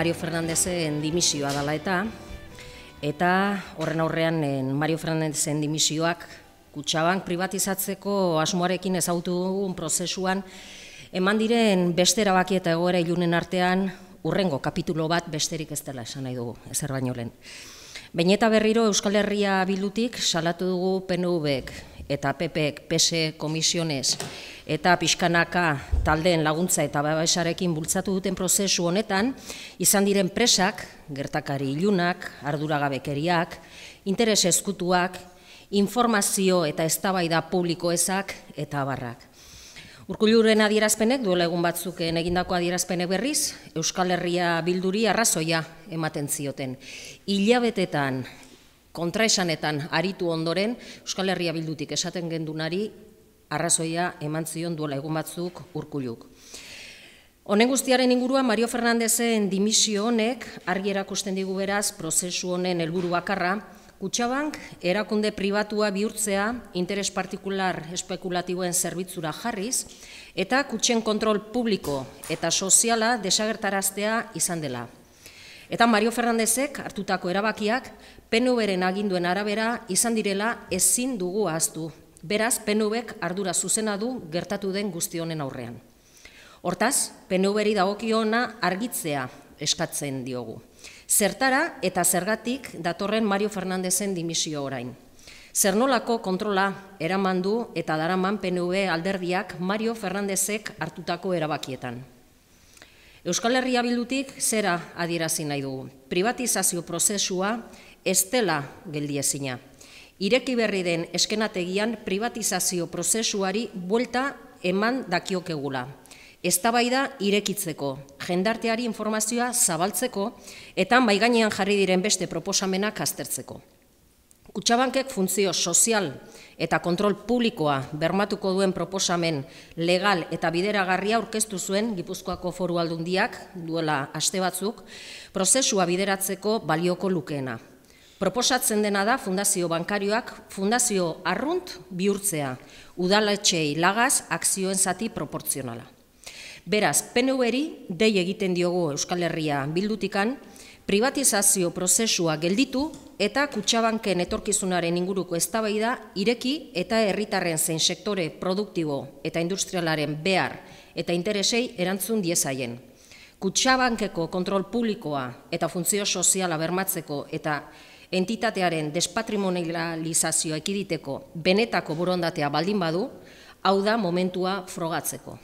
Mario Fernandezen dimisioa dela eta eta horren aurrean Mario Fernandezen dimisioak kutsabank privatizatzeko asmoarekin ezautu dugun prozesuan eman diren beste erabaki eta egoera ilunen artean urrengo kapitulo bat besterik ez dela esan nahi dugu, ezer baino lehen. Baina eta berriro Euskal Herria bilutik salatu dugu PNV-ek eta PPek, PSE komisionez eta pixkanaka taldeen laguntza eta babesarekin bultzatu duten prozesu honetan, izan diren presak, gertakari ilunak, arduragabekeriak, interes eskutuak, informazio eta eztabaida publiko ezak eta abarrak. Urkulluren adierazpenek, duela egun batzuk egindako adierazpenek berriz, Euskal Herria bilduri arrazoia ematen zioten. Ilabetetan, kontraesanetan aritu ondoren, Euskal Herria bildutik esaten gendunari, arrazoia eman zion duela egun batzuk urkulluk. Honen guztiaren inguruan, Mario Fernandezen dimisio honek, argi erakusten digu beraz, prozesu honen helburu bakarra, Kutsabank, erakunde pribatua bihurtzea, interes partikular espekulatiboen zerbitzura jarriz, eta kutsen kontrol publiko eta soziala desagertaraztea izan dela. Eta Mario Fernandezek hartutako erabakiak PNV-ren aginduen arabera izan direla ezin dugu ahaztu. Beraz, PNV-ek ardura zuzena du gertatu den guztionen aurrean. Hortaz, PNV-ri dagokiona argitzea eskatzen diogu. Zertara eta zergatik datorren Mario Fernandezen dimisio orain. Zernolako kontrola eraman du eta daraman PNV alderdiak Mario Fernandezek hartutako erabakietan. Euskal Herria bildutik zera adierazi nahi dugu. Privatizazio prozesua estela geldiezina. Ireki berri den eskenategian privatizazio prozesuari buelta eman dakiokegula eztabaida irekitzeko, jendarteari informazioa zabaltzeko eta maigainean jarri diren beste proposamenak aztertzeko. Kutsabankek funtzio sozial eta kontrol publikoa bermatuko duen proposamen legal eta bideragarria aurkeztu zuen Gipuzkoako foru aldundiak duela aste batzuk, prozesua bideratzeko balioko lukeena. Proposatzen dena da fundazio bankarioak fundazio arrunt bihurtzea, udaletxei lagaz akzioen zati proportzionala. Beraz, PNV-eri dei egiten diogu Euskal Herria bildutikan, privatizazio prozesua gelditu eta kutsabanken etorkizunaren inguruko eztabaida ireki eta herritarren zein sektore produktibo eta industrialaren behar eta interesei erantzun diezaien. Kutsabankeko kontrol publikoa eta funtzio soziala bermatzeko eta entitatearen despatrimonializazioa ekiditeko benetako borondatea baldin badu, hau da momentua frogatzeko.